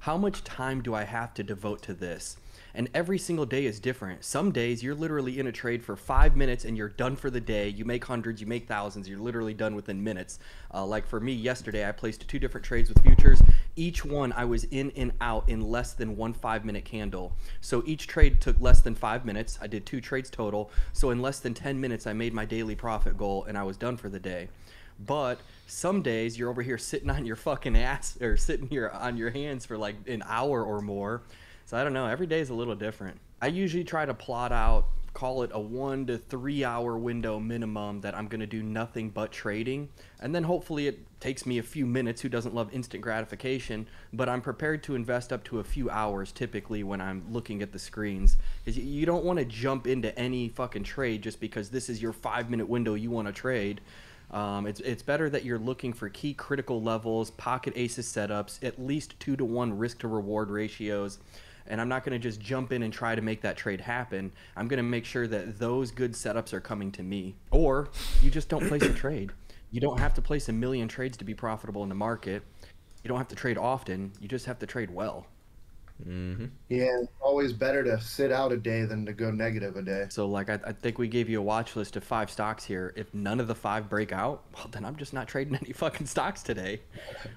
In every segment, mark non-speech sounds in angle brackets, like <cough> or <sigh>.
how much time do I have to devote to this? and every single day is different. Some days you're literally in a trade for five minutes and you're done for the day. You make hundreds, you make thousands, you're literally done within minutes. Uh, like for me, yesterday I placed two different trades with futures. Each one I was in and out in less than one five minute candle. So each trade took less than five minutes. I did two trades total. So in less than 10 minutes, I made my daily profit goal and I was done for the day. But some days you're over here sitting on your fucking ass or sitting here on your hands for like an hour or more so I don't know. Every day is a little different. I usually try to plot out, call it a one to three hour window minimum that I'm going to do nothing but trading. And then hopefully it takes me a few minutes. Who doesn't love instant gratification? But I'm prepared to invest up to a few hours typically when I'm looking at the screens. Because you don't want to jump into any fucking trade just because this is your five minute window you want to trade. Um, it's, it's better that you're looking for key critical levels, pocket aces setups, at least two to one risk to reward ratios and I'm not going to just jump in and try to make that trade happen. I'm going to make sure that those good setups are coming to me. Or you just don't place a trade. You don't have to place a million trades to be profitable in the market. You don't have to trade often. You just have to trade well. Mm-hmm. Yeah, always better to sit out a day than to go negative a day. So, like, I, I, think we gave you a watch list of five stocks here. If none of the five break out, well, then I'm just not trading <laughs> any fucking stocks today.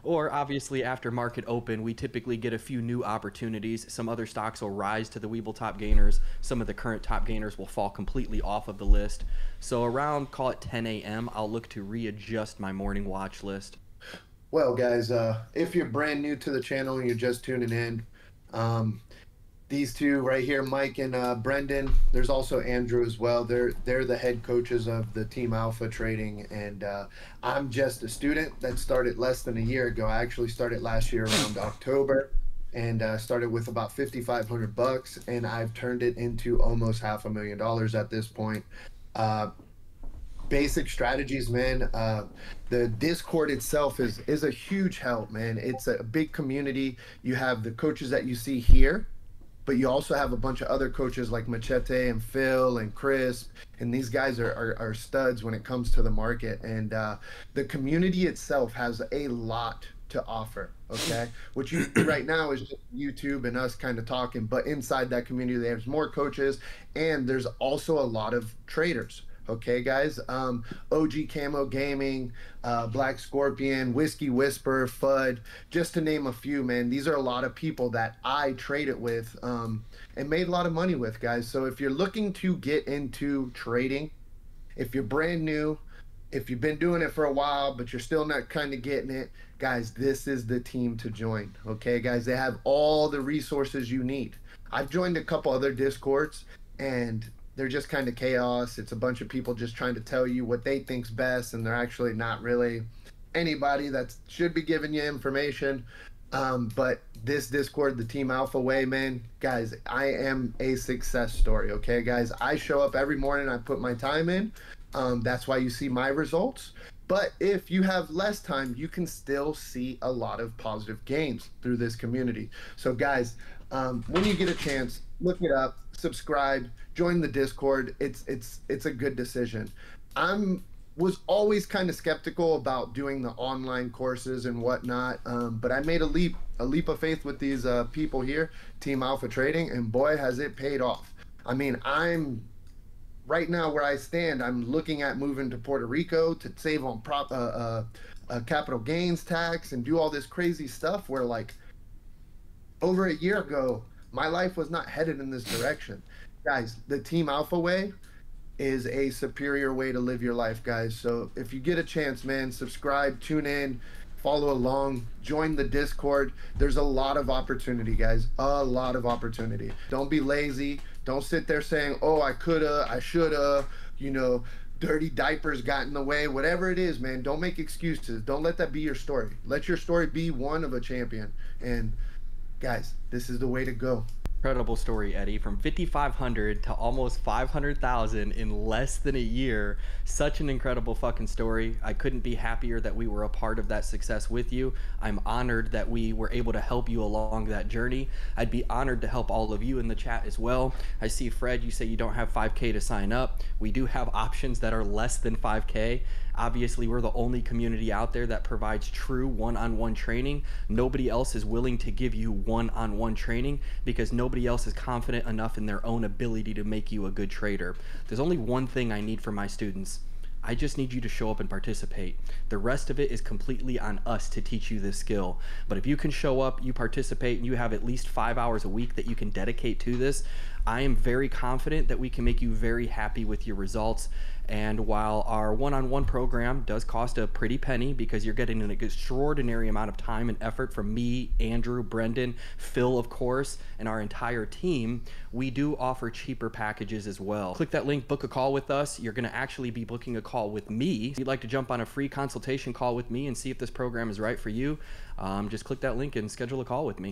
or, obviously, after market open, we typically get a few new opportunities. Some other stocks will rise to the Webull top gainers. Some of the current top gainers will fall completely off of the list. So, around, call it 10 a.m., I'll look to readjust my morning watch list. Well, guys, uh, if you're brand new to the channel and you're just tuning in, um, these two right here, Mike and uh, Brendan. There's also Andrew as well. They're they're the head coaches of the Team Alpha Trading, and uh, I'm just a student that started less than a year ago. I actually started last year around October, and uh, started with about 5,500 bucks, and I've turned it into almost half a million dollars at this point. Basic strategies, man. Uh, the Discord itself is is a huge help, man. It's a big community. You have the coaches that you see here, but you also have a bunch of other coaches like Machete and Phil and Chris, and these guys are, are, are studs when it comes to the market. And uh, the community itself has a lot to offer. Okay, what you right now is just YouTube and us kind of talking, but inside that community, there's more coaches, and there's also a lot of traders Okay, guys. Um, OG Camo Gaming, uh, Black Scorpion, Whiskey Whisper, Fud, just to name a few, man. These are a lot of people that I traded with um, and made a lot of money with, guys. So if you're looking to get into trading, if you're brand new, if you've been doing it for a while, but you're still not kind of getting it, guys, this is the team to join. Okay, guys, they have all the resources you need. I've joined a couple other discords and they're just kind of chaos. It's a bunch of people just trying to tell you what they think's best, and they're actually not really anybody that should be giving you information. Um, but this Discord, the Team Alpha Way, man, guys, I am a success story. Okay, guys, I show up every morning. I put my time in. Um, that's why you see my results. But if you have less time, you can still see a lot of positive gains through this community. So, guys, um, when you get a chance, look it up, subscribe, join the Discord. It's it's it's a good decision. I'm was always kind of skeptical about doing the online courses and whatnot, um, but I made a leap a leap of faith with these uh, people here, Team Alpha Trading, and boy has it paid off. I mean, I'm right now where I stand. I'm looking at moving to Puerto Rico to save on prop uh, uh, uh capital gains tax and do all this crazy stuff. Where like over a year ago, my life was not headed in this direction. Guys, the Team Alpha way is a superior way to live your life, guys. So if you get a chance, man, subscribe, tune in, follow along, join the Discord. There's a lot of opportunity, guys. A lot of opportunity. Don't be lazy. Don't sit there saying, oh, I coulda, I shoulda, you know, dirty diapers got in the way, whatever it is, man. Don't make excuses. Don't let that be your story. Let your story be one of a champion. And guys, this is the way to go. Incredible story, Eddie. From 5,500 to almost 500,000 in less than a year. Such an incredible fucking story. I couldn't be happier that we were a part of that success with you. I'm honored that we were able to help you along that journey. I'd be honored to help all of you in the chat as well. I see Fred, you say you don't have 5K to sign up. We do have options that are less than 5K. Obviously, we're the only community out there that provides true one on one training. Nobody else is willing to give you one on one training because nobody else is confident enough in their own ability to make you a good trader. There's only one thing I need from my students I just need you to show up and participate. The rest of it is completely on us to teach you this skill. But if you can show up, you participate, and you have at least five hours a week that you can dedicate to this, I am very confident that we can make you very happy with your results. And while our one on one program does cost a pretty penny because you're getting an extraordinary amount of time and effort from me, Andrew, Brendan, Phil, of course, and our entire team, we do offer cheaper packages as well. Click that link, book a call with us. You're going to actually be booking a call with me. If you'd like to jump on a free consultation call with me and see if this program is right for you, um, just click that link and schedule a call with me.